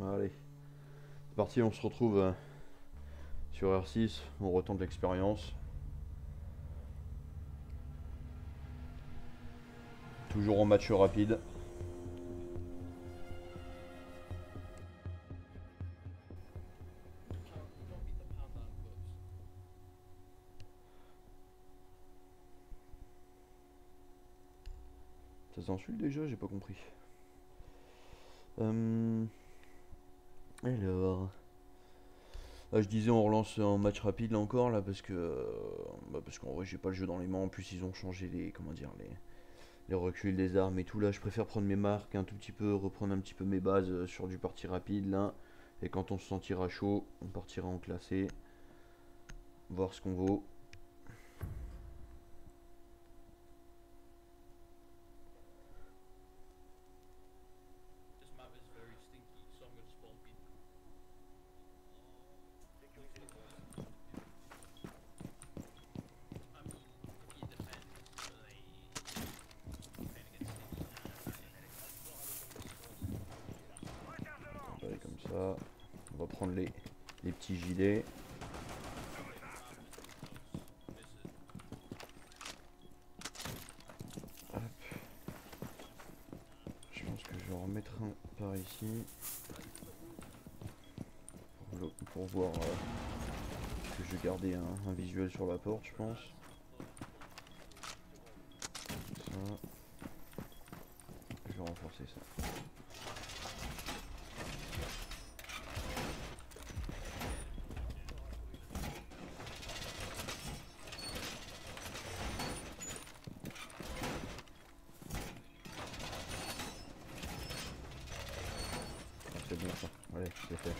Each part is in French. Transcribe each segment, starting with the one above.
Allez. C'est parti, on se retrouve euh, sur R6. On retente l'expérience. Toujours en match rapide. Ça s'insulte déjà J'ai pas compris. Euh, Alors. Ah, je disais on relance un match rapide là encore là parce que euh, bah, parce qu'en vrai j'ai pas le jeu dans les mains. En plus ils ont changé les comment dire les les reculs des armes et tout. Là je préfère prendre mes marques un tout petit peu reprendre un petit peu mes bases euh, sur du parti rapide là. Et quand on se sentira chaud on partira en classé. Voir ce qu'on vaut This map is very stinky, so I'm gonna spawn people. I'm it depends. Like playing against Ouais, comme ça on va prendre les, les petits gilets Hop. Je pense que je par ici. Pour, voir euh, que je garder un, un visuel sur la porte, je pense. Ça. Je vais renforcer ça. Ah, C'est bon ça. Allez, c'est fait.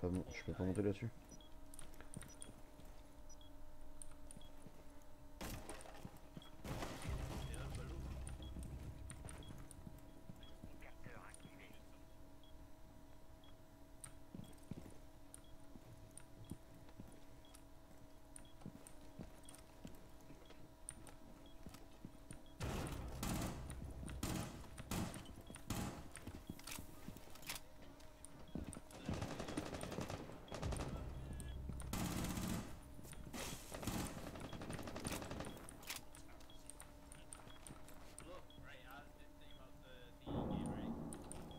Pas bon, je peux pas monter là-dessus. Look, right, I did think about the the game, right? Yeah,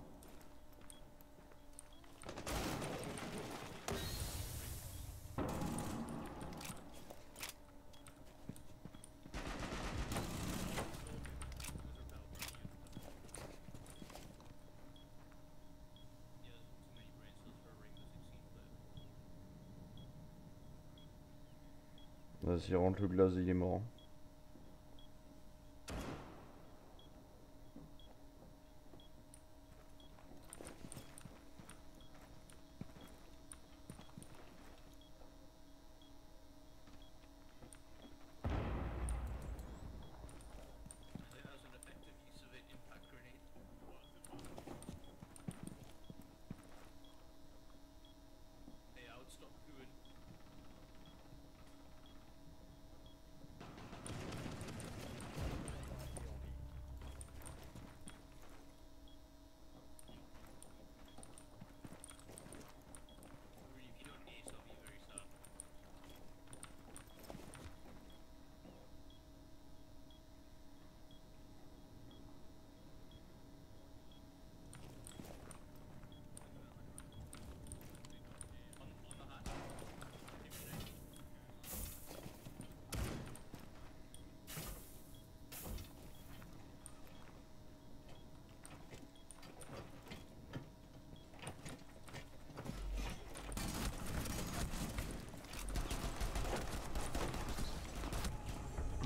there's too many brain cells for a Rainbow Six player. Vas-y, rentre le glace, il est mort.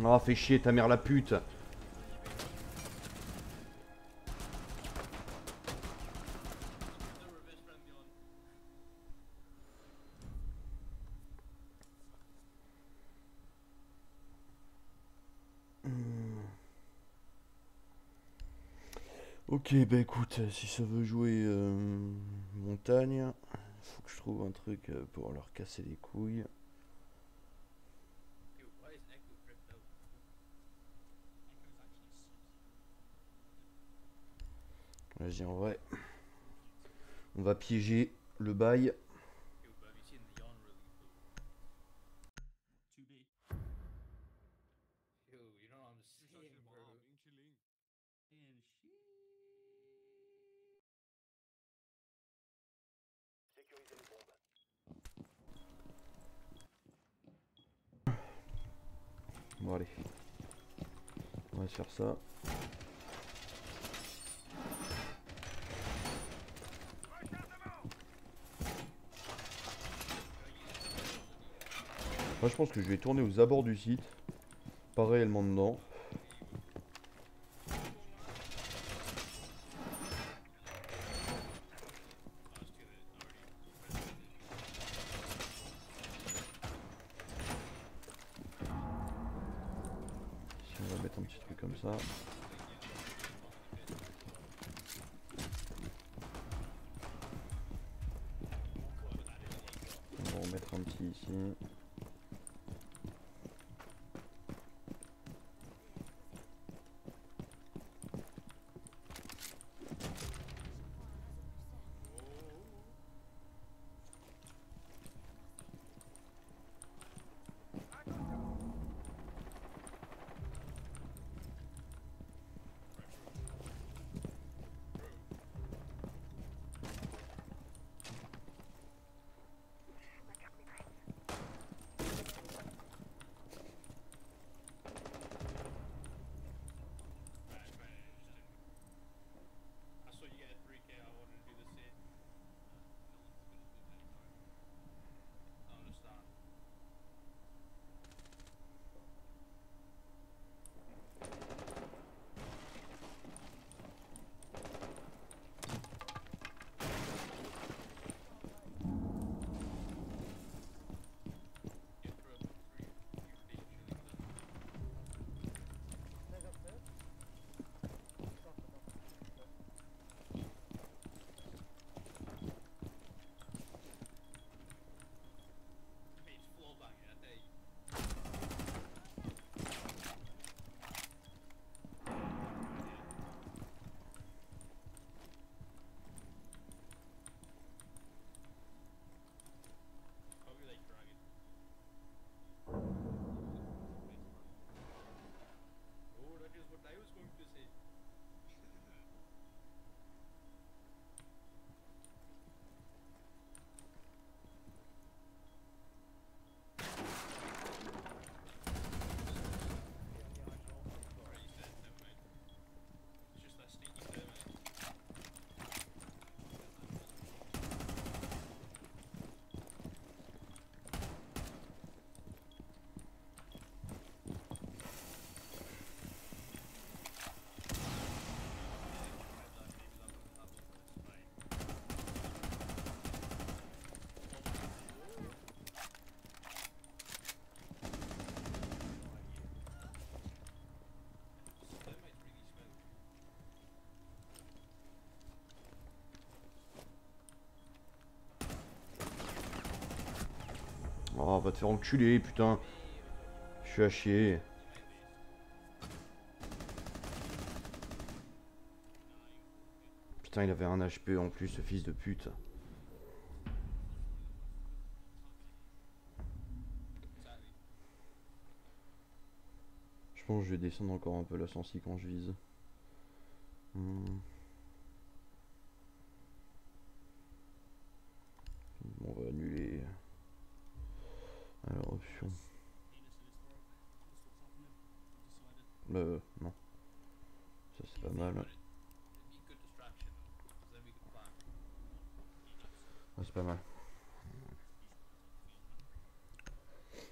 Ah, fais chier ta mère la pute. On. Ok, bah écoute, si ça veut jouer euh, montagne, faut que je trouve un truc euh, pour leur casser les couilles. En vrai. On va piéger le bail. Bon, allez. On va faire ça. Moi, je pense que je vais tourner aux abords du site. Pas réellement dedans. Oh, va te faire enculer, putain. Je suis à chier. Putain, il avait un HP en plus, ce fils de pute. Je pense que je vais descendre encore un peu la sensi quand je vise. Hmm.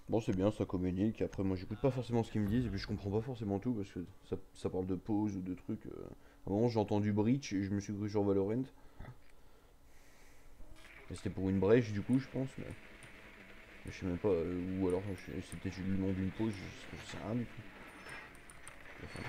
Bon, c'est bien, ça communique. Après, moi, j'écoute pas forcément ce qu'ils me disent et puis je comprends pas forcément tout parce que ça, ça parle de pause ou de trucs. euh. À un moment, j'ai entendu breach et je me suis cru sur Valorant. C'était pour une brèche, du coup, je pense, mais. je sais même pas. euh, ou alors, c'était le nom d'une pause, je, sais rien du tout. Enfin,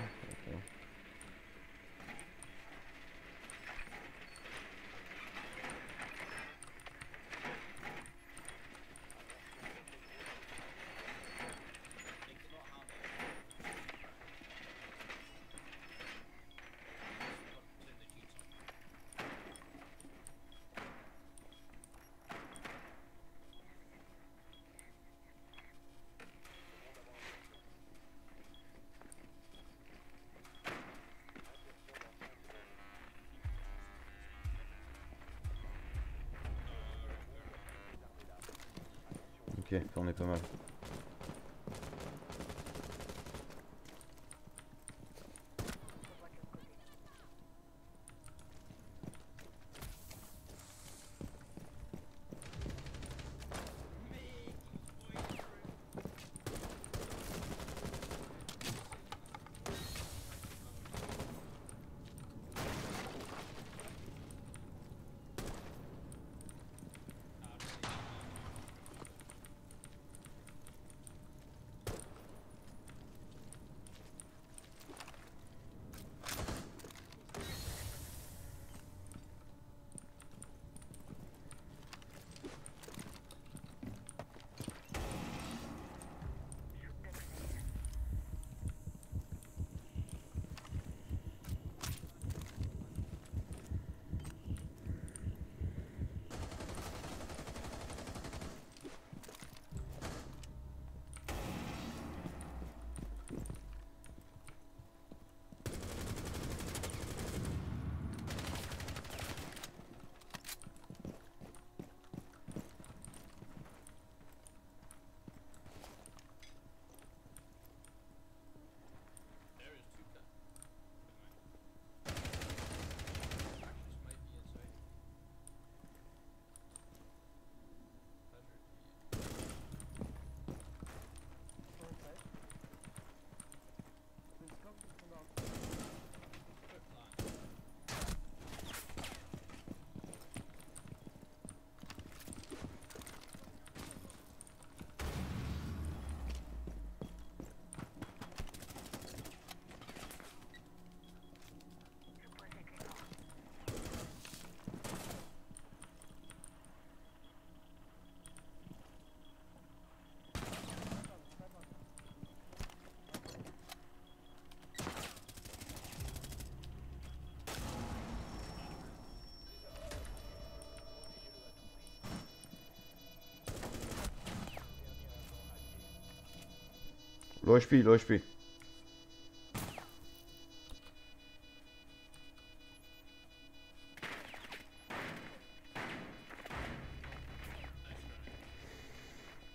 Low HP, low HP.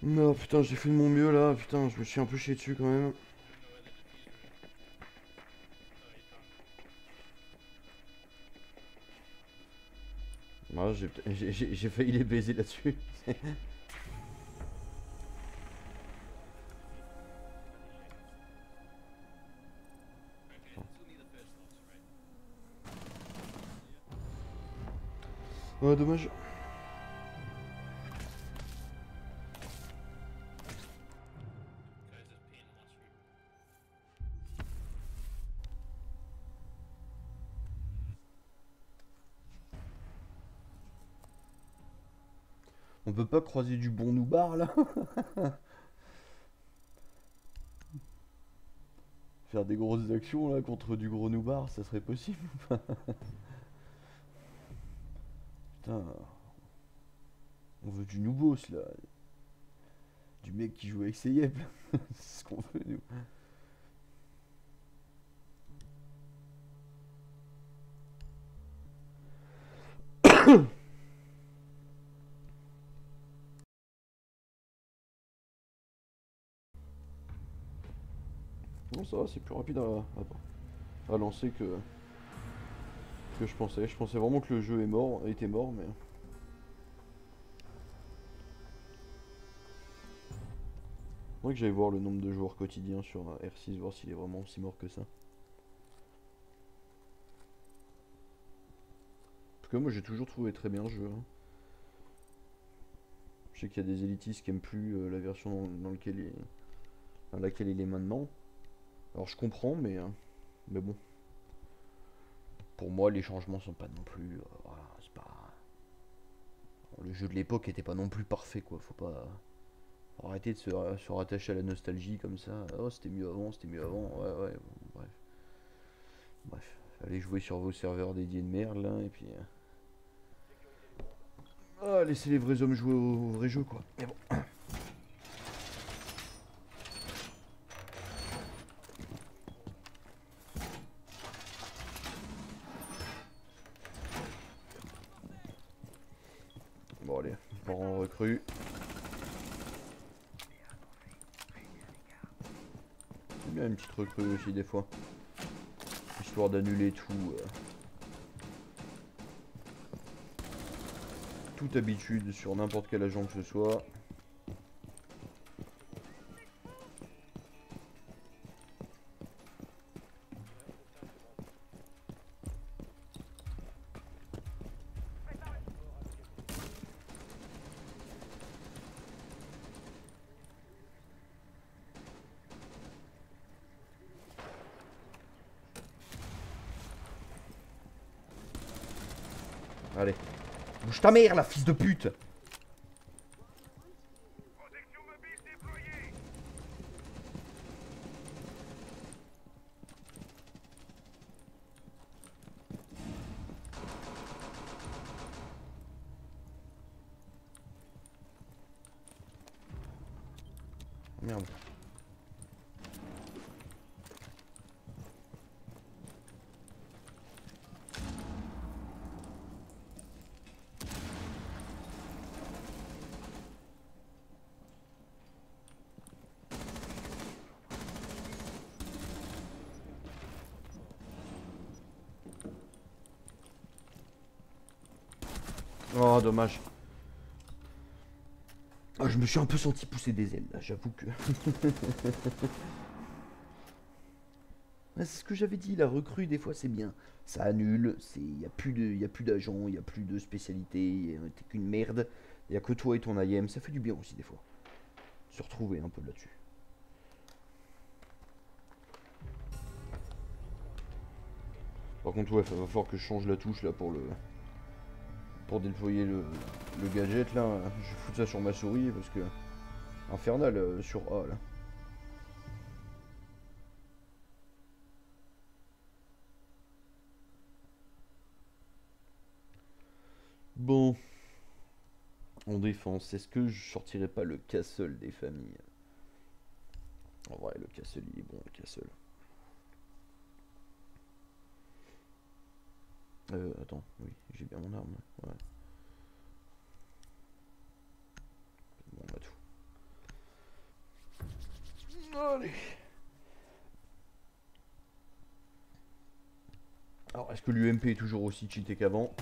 Non putain j'ai fait de mon mieux là, putain je me suis un peu chié dessus quand même. Ah, j'ai- j'ai j'ai- j'ai failli les baiser là-dessus. dommage. On peut pas croiser du bon noubar là Faire des grosses actions là contre du gros noubar, ça serait possible Putain. On veut du noubos là. Du mec qui joue avec ses yep. C'est ce qu'on veut nous. Non ça va, c'est plus rapide à, à- à lancer que, que je pensais. Je pensais vraiment que le jeu est mort, était mort, mais... Faudrait que j'aille voir le nombre de joueurs quotidiens sur euh, R6, voir s'il est vraiment aussi mort que ça. En tout cas, moi j'ai toujours trouvé très bien le jeu. hein. Je sais qu'il y a des élitistes qui aiment plus euh, la version dans, il- laquelle il est maintenant. Alors je comprends, mais, euh, mais bon. Pour moi, les changements sont pas non plus. euh, c'est pas. Le jeu de l'époque était pas non plus parfait, quoi. Faut pas. arrêter de se, ra- se rattacher à la nostalgie comme ça. Oh, c'était mieux avant, c'était mieux avant. Ouais, ouais, bon, bref. Bref, allez jouer sur vos serveurs dédiés de merde, là, et puis. euh, Ah, laissez les vrais hommes jouer au, vrai jeu, quoi. Bon allez, on part en recrue. bien une petite recrue des fois. Histoire d'annuler tout. euh, Toute habitude sur n'importe quel agent que ce soit. Allez. Bouge ta mère, la fils de pute. Oh, dommage. Ah, je me suis un peu senti pousser des ailes, là, j'avoue que... Ouais, c'est ce que j'avais dit, la recrue, des fois, c'est bien. Ça annule, il n'y a plus de- y a plus d'agents, il n'y a plus de spécialité, t'es qu'une merde. Il n'y a que toi et ton IM, ça fait du bien aussi, des fois. Se retrouver un peu là-dessus. Par contre, ouais, va falloir que je change la touche, là, pour le... Déployer le, gadget, là. Je vais foutre ça sur ma souris, parce que... Infernal euh, sur A, là. Bon. En défense, est-ce que je sortirais pas le castle des familles? En vrai, le castle, il est bon, le castle. Euh, attends, oui, j'ai bien mon arme. Ouais. Bon, on a tout. Allez. Alors, est-ce que l'UMP est toujours aussi cheaté qu'avant?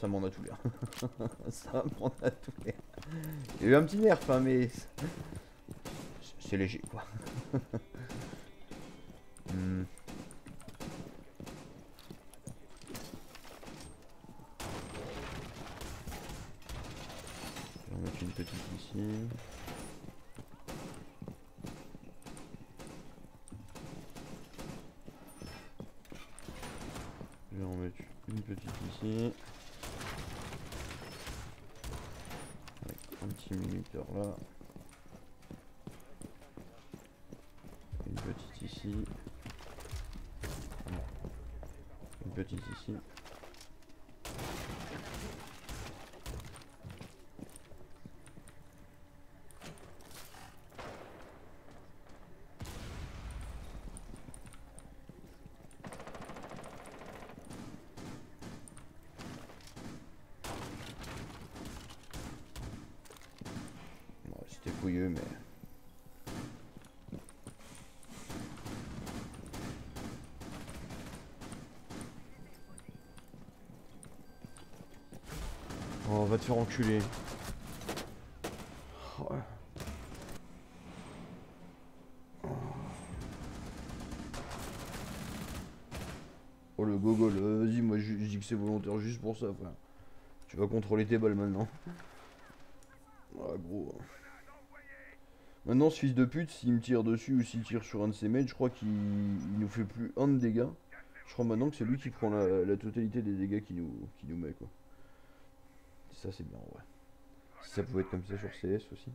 Ça m'en a tout l'air. Ça m'en a tout l'air. Il y a eu un petit nerf, hein, mais... c'est- C'est léger, quoi. Hmm. Je vais en mettre une petite ici. Je vais en mettre une petite ici. Avec un petit minuteur là. Une petite ici. Une petite ici. Mais. Oh, va te faire enculer. Oh. Le gogol, euh, vas-y, moi je dis que c'est volontaire juste pour ça. Tu vas contrôler tes balles maintenant. Ah gros. Maintenant ce fils de pute, s'il me tire dessus ou s'il tire sur un de ses mates, je crois qu'il il nous fait plus un de dégâts. Je crois maintenant que c'est lui qui prend la, totalité des dégâts qu'il nous, qu'il nous met quoi. Ça c'est bien ouais. Si ça pouvait être comme ça sur CS aussi.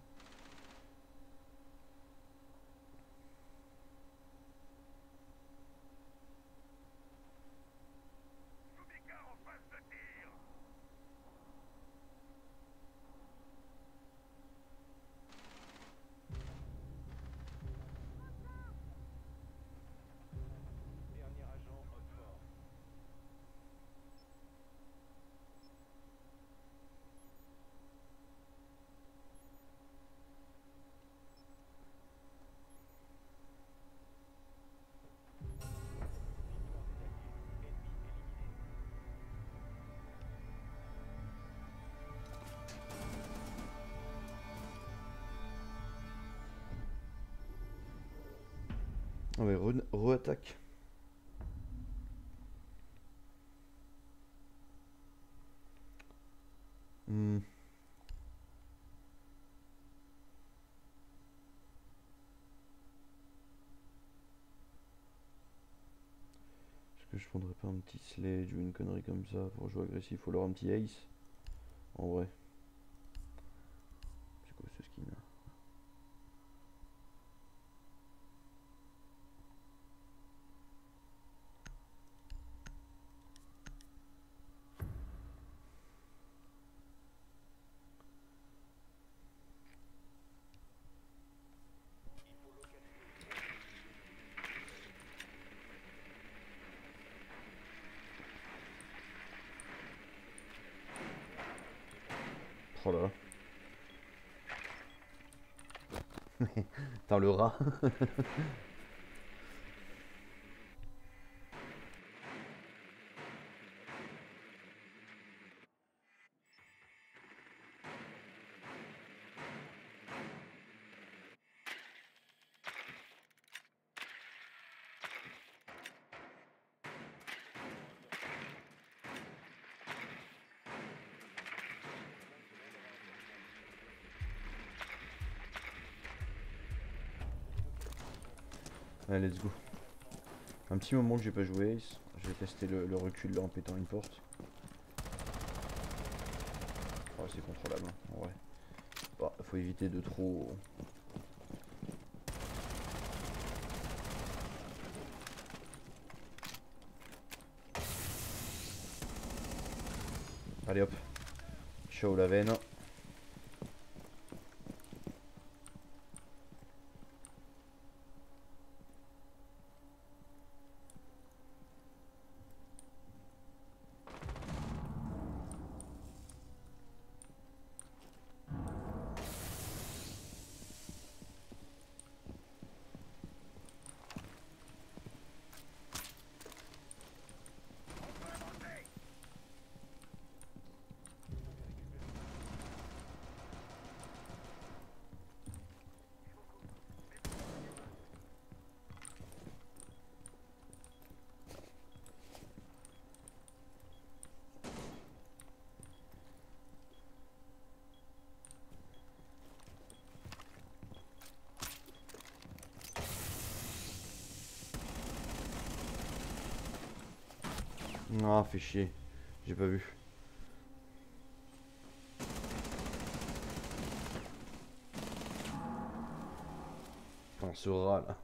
Ouais, re- re-attaque. Hmm. Est-ce que je prendrais pas un petit sledge ou une connerie comme ça pour jouer agressif ou alors un petit ace En vrai. C'est quoi ce skin là Oh là là. Putain le rat. Allez, let's go. Un petit moment que j'ai pas joué. Je vais tester le, le recul là en pétant une porte. Oh, c'est contrôlable, hein, en vrai. Bah, faut éviter de trop. Allez hop. Ciao la veine. Ah, fait chier. J'ai pas vu. Ce rat là.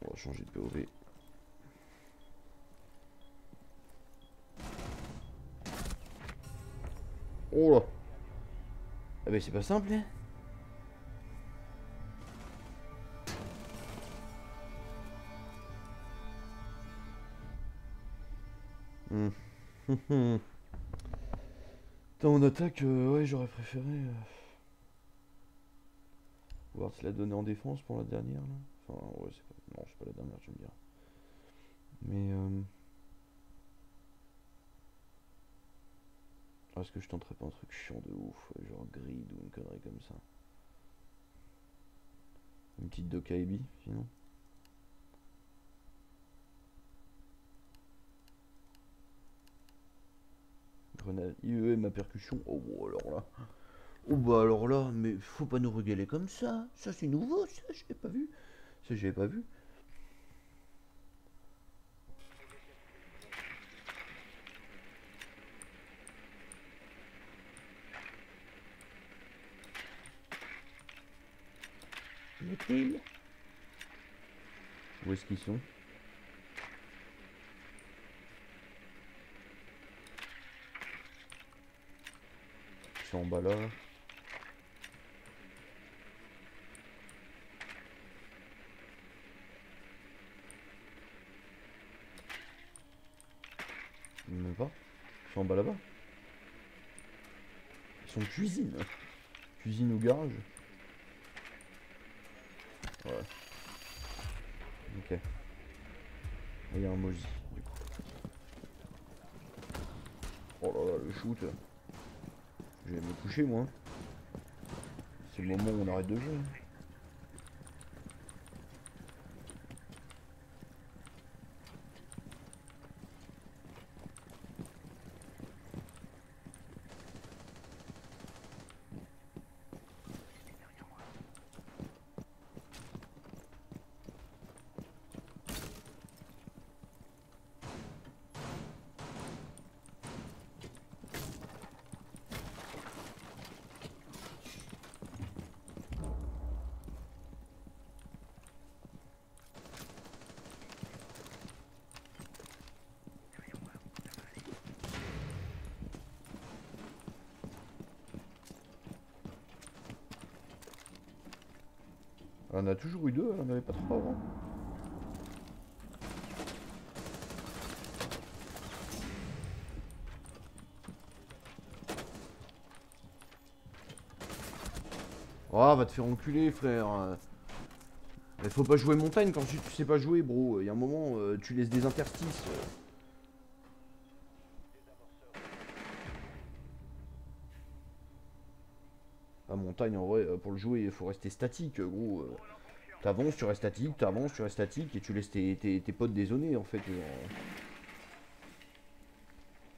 On va changer de POV. Oh là Ah bah c'est pas simple hein attaque, euh, ouais, j'aurais préféré. euh, Voir se la donner en défense pour la dernière là. Enfin, ouais, c'est pas. Non, pas la dernière, tu me diras. Mais. Euh... ah, Est-ce que je tenterais pas un truc chiant de ouf, genre grid ou une connerie comme ça? Une petite Dokaibi, sinon? Grenade IE ma percussion. Oh bon, alors là. Oh bah alors là, mais faut pas nous régaler comme ça. Ça c'est nouveau, ça j'avais pas vu. Ça j'avais pas vu. Où est-ce qu'ils sont? Sont en bas là. Même pas. Ils sont en bas là-bas. Ils sont cuisine. Cuisine ou garage. Ouais. Ok. Il y a un moji. Oh là là, le shoot. Je vais me coucher moi. C'est le moment où on arrête de jouer. On a toujours eu deux, on en avait pas trois avant. Oh, va te faire enculer, frère. Mais faut pas jouer montagne quand tu, sais pas jouer, bro. Il y a un moment, euh, tu laisses des interstices. La montagne, en vrai, pour le jouer, il faut rester statique, gros. euh. T'avances, tu restes statique, t'avances, tu restes statique, et tu laisses tes, tes, tes potes dézoner, en fait.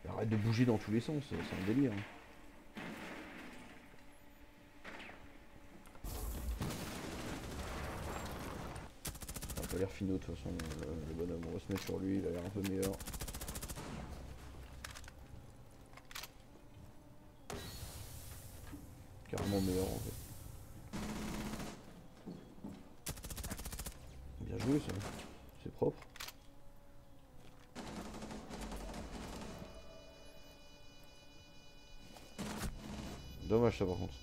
Arrête de bouger dans tous les sens, c'est un délire. hein. Ça a l'air finot de toute façon, le, le bonhomme. On va se mettre sur lui, il a l'air un peu meilleur. Carrément meilleur en fait. Dommage ça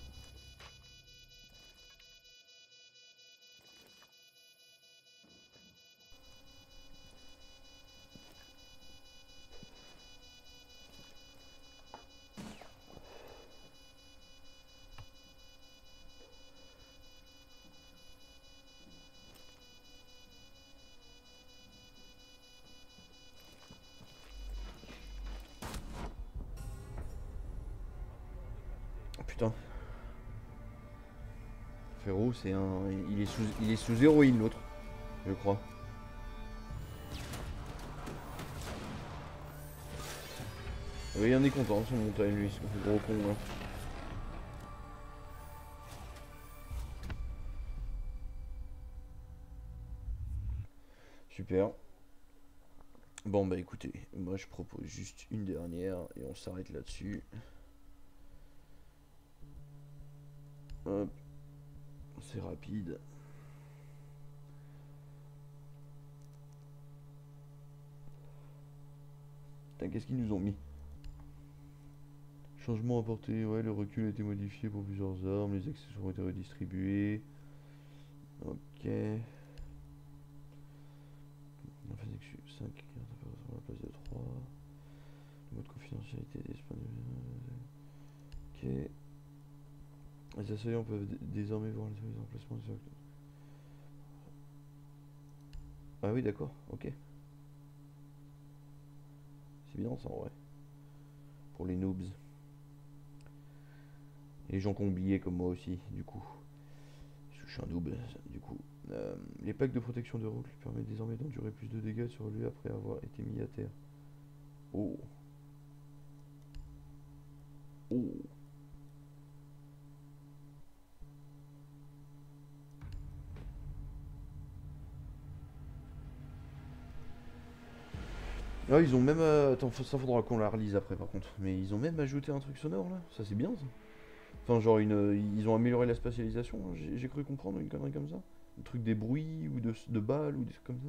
C'est un. Il est sous. Il est sous héroïne l'autre. Je crois. Oui, il en est content, son montagne lui, ce gros con là. Super. Bon bah écoutez, moi je propose juste une dernière et on s'arrête là-dessus. Hop. C'est rapide. Qu'est-ce qu'ils nous ont mis? Changement apporté, ouais, le recul a été modifié pour plusieurs armes, les accessoires ont été redistribués. Ok. En fait, 5 cartes à la place de 3. Le mode confidentialité disponible. Ok. Les assaillants peuvent dé- désormais voir les emplacements. Ah oui, d'accord, ok. C'est bien ça en vrai. Pour les noobs. Les gens qui ont oublié comme moi aussi, du coup. Je suis un noob, du coup. Euh, les packs de protection de route lui permettent désormais d'endurer plus de dégâts sur lui après avoir été mis à terre. Oh. Oh. Ah, ils ont même. euh, Attends, ça faudra qu'on la relise après par contre. Mais ils ont même ajouté un truc sonore là. Ça c'est bien ça. Enfin, genre, une, euh, ils ont amélioré la spatialisation. hein. J'ai cru comprendre une connerie comme ça. Un truc des bruits ou de, de balles ou des trucs comme ça.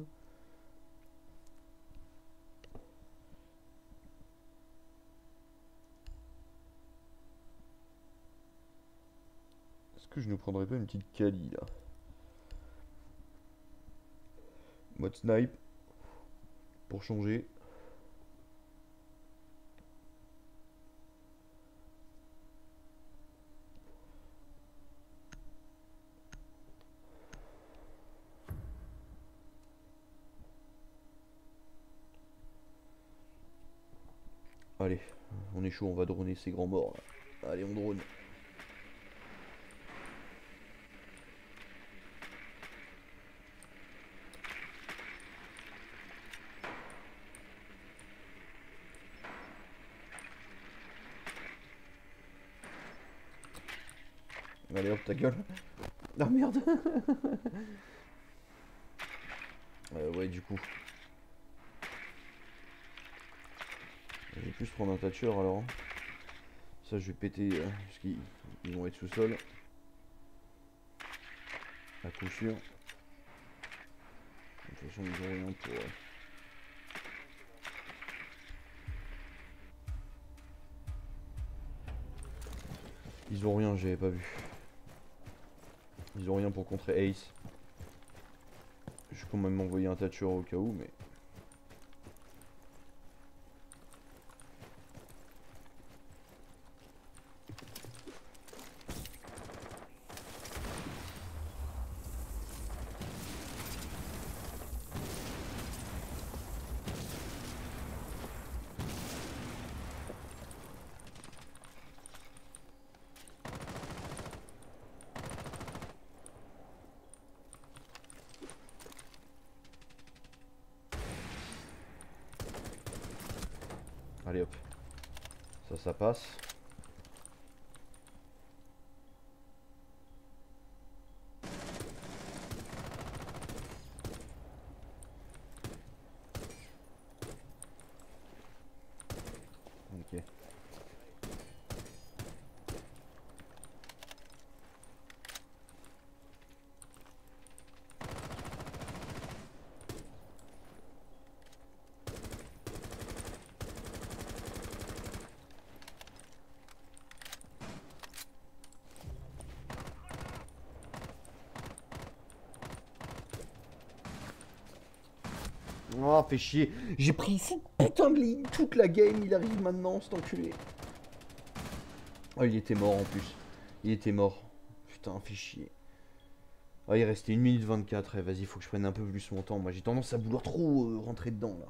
Est-ce que je ne prendrais pas une petite Kali là? Mode snipe. Pour changer. Allez, on on va droner ces grands morts. Allez, on drone. Allez hop ta gueule. Ah merde Euh, ouais du coup. Je vais plus prendre un tatcheur alors. Ça je vais péter euh, parce qu'ils ils vont être sous-sol. À coup sûr. De toute façon ils ont rien pour. euh, Ils ont rien, j'avais pas vu. Ils ont rien pour contrer Ace. Je quand même envoyer un tatcheur au cas où, mais. Allez hop. Ça, ça passe. Ok. Oh, fait chier. J'ai pris cette putain de ligne toute la game. Il arrive maintenant, cet enculé. Oh, il était mort en plus. Il était mort. Putain, fait chier. Ah, il restait 1 minute 24. Eh, Vas-y, faut que je prenne un peu plus mon temps. Moi, j'ai tendance à vouloir trop euh, rentrer dedans là.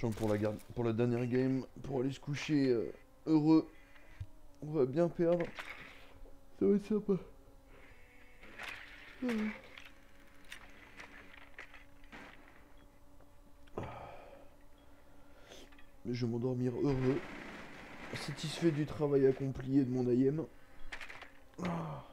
Pour la, dernière game, pour aller se coucher euh, heureux, on va bien perdre. Ça va être sympa. Mais je vais m'endormir heureux, satisfait du travail accompli et de mon IM. Ah.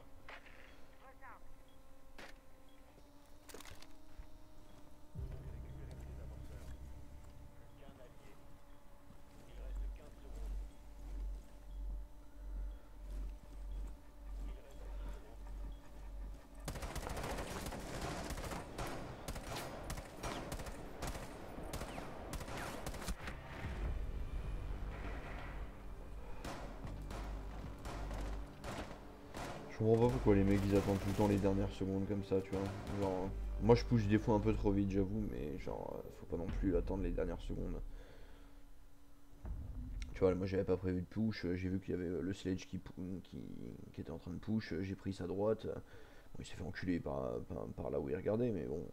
Je comprends pas tout le temps les dernières secondes comme ça, tu vois. Genre, moi je push des fois un peu trop vite, j'avoue, mais genre, euh, faut pas non plus attendre les dernières secondes. Tu vois, moi j'avais pas prévu de push, euh, j'ai vu qu'il y avait euh, le sledge qui, qui, était en train de push, j'ai pris sa droite. il s'est fait enculer par, par là où il regardait, mais bon,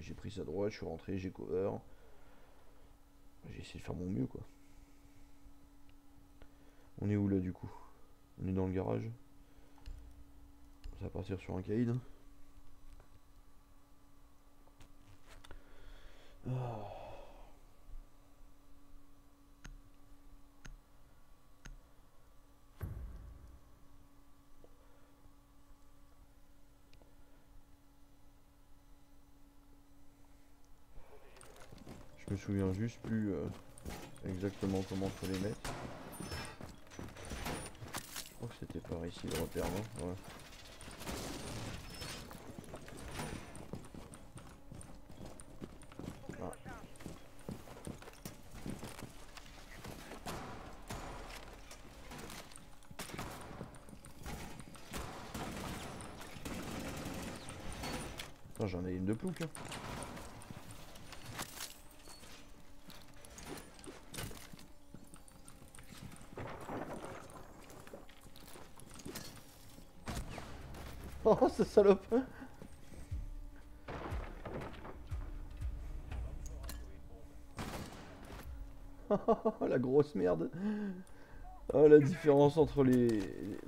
j'ai pris sa droite, je suis rentré, j'ai cover. J'ai essayé de faire mon mieux, quoi. On est où là du coup? On est dans le garage? Ça va partir sur un caïd. Je me souviens juste plus euh, exactement comment faut les mettre. Je crois que c'était par ici le repère, non? Putain, j'en ai une de plouc. Hein. Oh, ce salope. La grosse merde. Oh la différence entre les,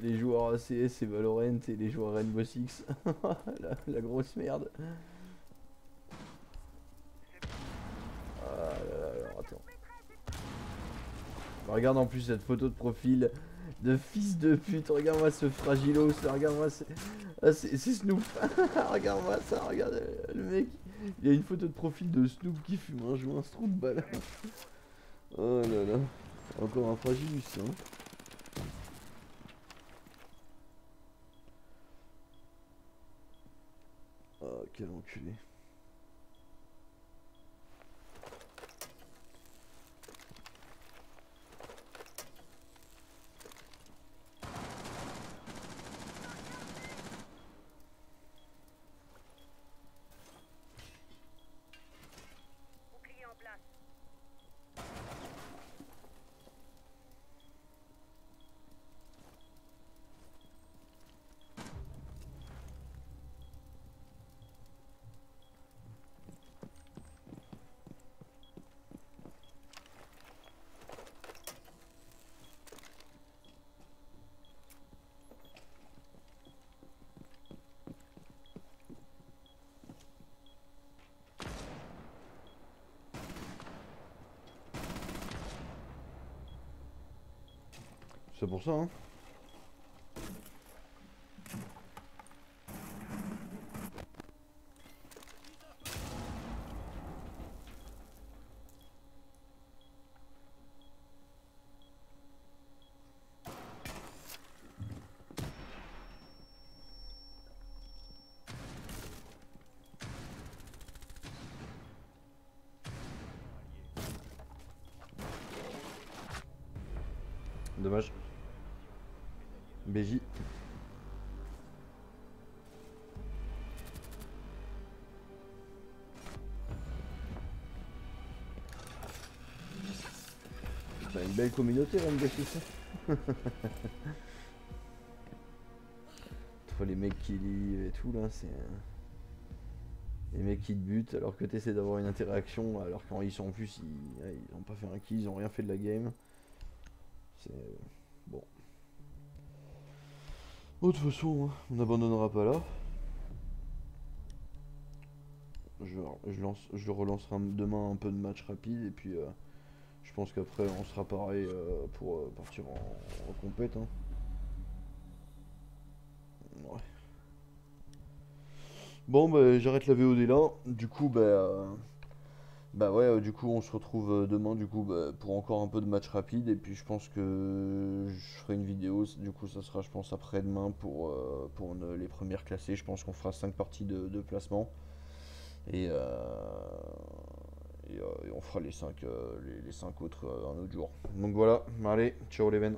les joueurs ACS et Valorant et les joueurs Rainbow Six. La, la grosse merde. Ah là là, alors, attends. Bah, Regarde en plus cette photo de profil de fils de pute, regarde-moi ce fragilos, regarde-moi ce... Ah, c'est Snoop, regarde-moi ça, regarde euh, le mec, il y a une photo de profil de Snoop qui fume un joint, ce trou de balle. Oh là là, encore un fragilus hein. Oh quel enculé. C'est pour ça hein. Dommage. BJ. Bah, une belle communauté, Six. hein. Entre les mecs qui livrent et tout, là, c'est... euh, Les mecs qui te butent alors que tu essaies d'avoir une interaction, alors quand ils sont en plus, ils, ils ont pas fait un kill, ils ont rien fait de la game. C'est. Oh, De toute façon, hein, on n'abandonnera pas là. Je, je, lance, je relancerai demain un peu de match rapide et puis euh, je pense qu'après on sera pareil euh, pour euh, partir en, en compète. hein. Bon bah j'arrête la VOD là. Du coup bah bah ouais euh, du coup on se retrouve euh, demain du coup bah, pour encore un peu de match rapide et puis je pense que je ferai une vidéo du coup ça sera je pense après-demain pour, euh, pour les premières classées. Je pense qu'on fera 5 parties de, de placement et, et, et on fera les 5 les, les cinq autres un autre jour. Donc voilà, allez, ciao les veines.